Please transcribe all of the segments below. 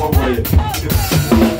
One way.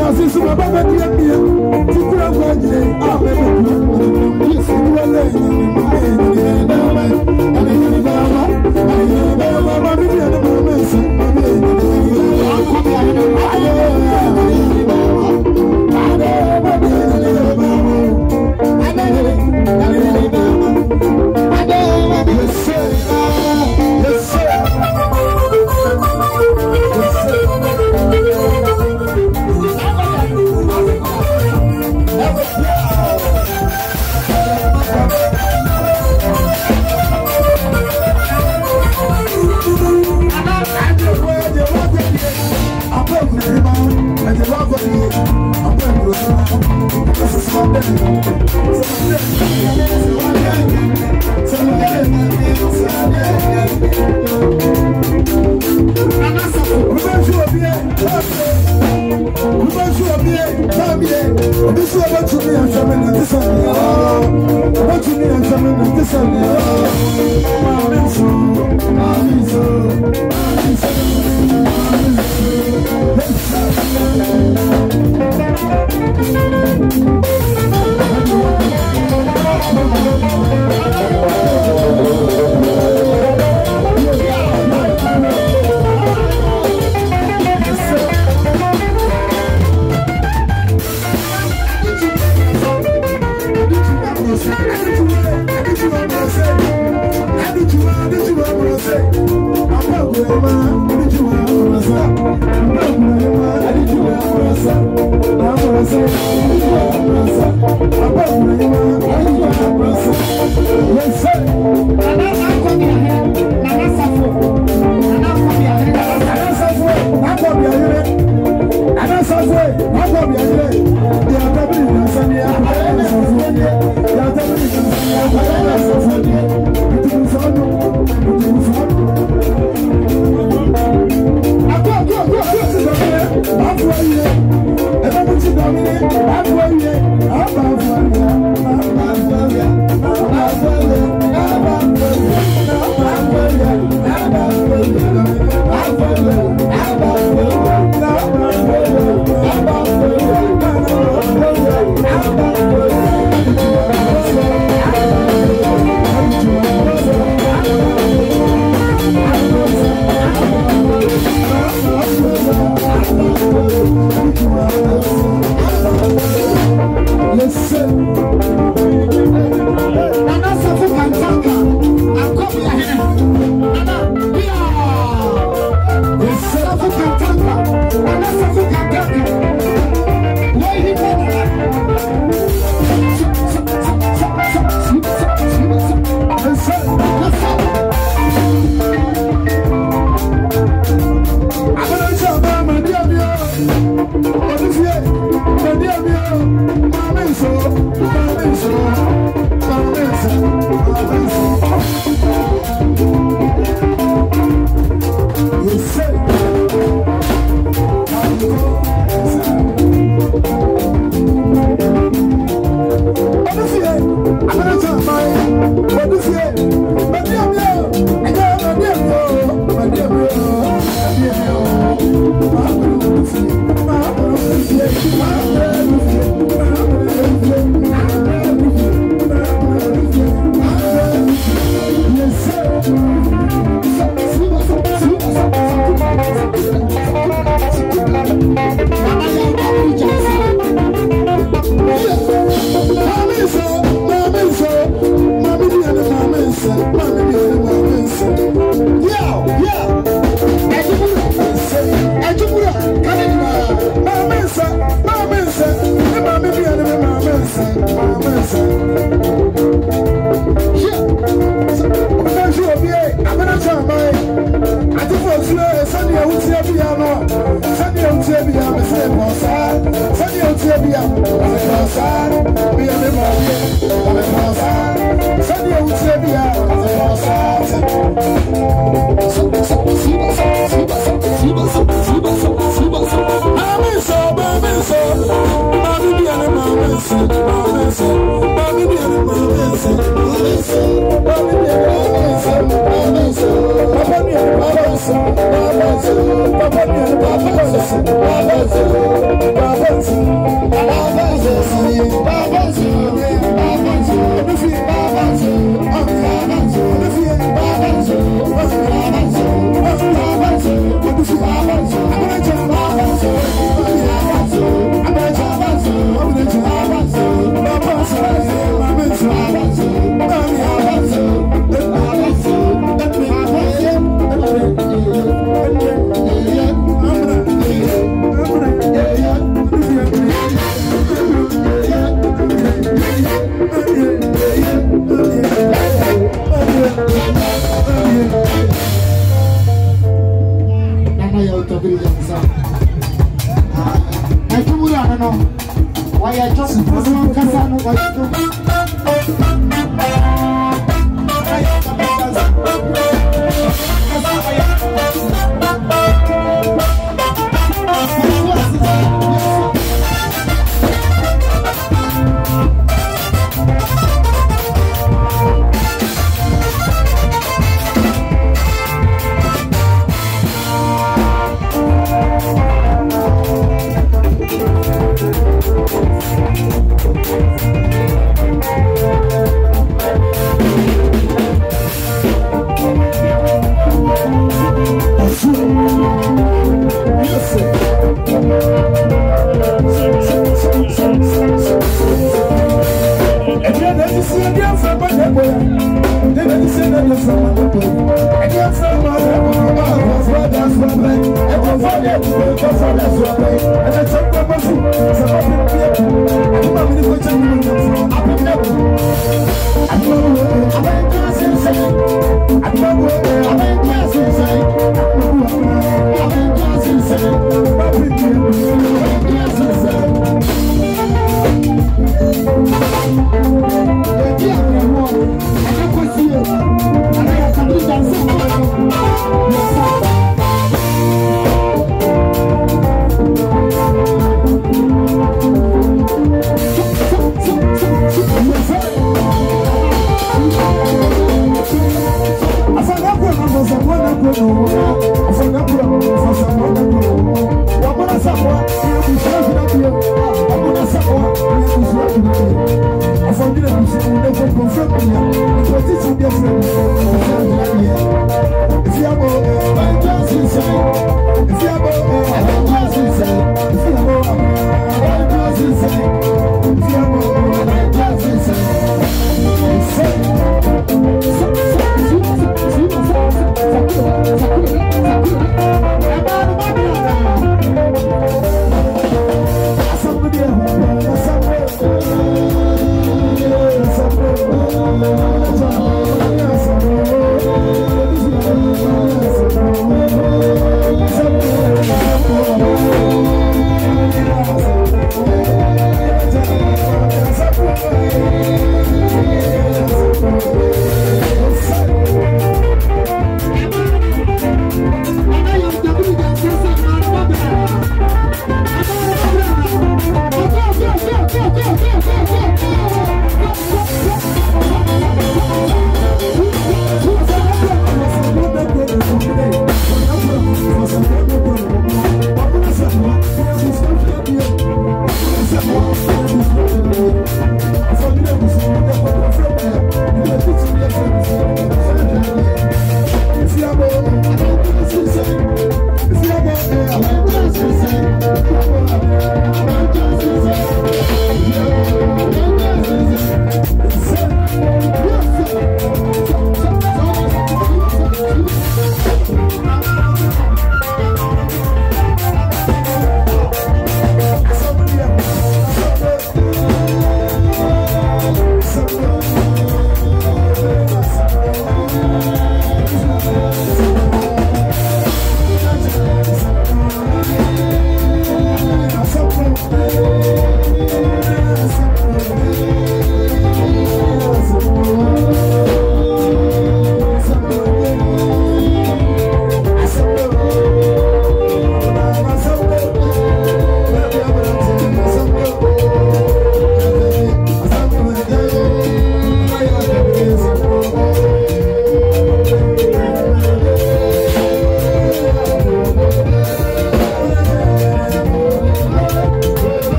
asase so baba bɛdeɛ bie tikura nkwa gyina a bɛbɛkua yesikura lɛ nyininyininyinama ɛnenyinidama ɛnenyinidama mami deɛ ne mama ɛsi mami ɛnyininyinama akɔbi ayɛ ne ayɛ ɛnenyinidama adɛɛ This one, what you mean, I'm coming, this one, what you mean, I'm coming, this one, Yes, sir. Papa, I don't know why I just put some Casano Why you do. na ti si ẹni afra ma na ẹbọ ya ẹni na ti si ẹni ẹni afra ma na ẹbọ ya ẹni afra ma na ẹbọ ya ọba akọfọ ọdẹ afra bẹ ẹkọfọ ọdẹ ẹkọfọ ọdẹ afra bẹ ẹni ẹsẹ ọgbẹ ọgbẹ fún sábà bí ẹbí ẹkọ àdúgbò mi ni kò jẹ ẹni ọgbẹ fún abẹ́bí ẹkọ àdúgbò mi ni abẹ́yẹ kí á sì ń sẹ́yìn àdúgbò mi ni abẹ́yẹ kí á sì ń sẹ́yìn àdúgbò mi ni abẹ́yẹ kí á sì ń sẹ́yìn.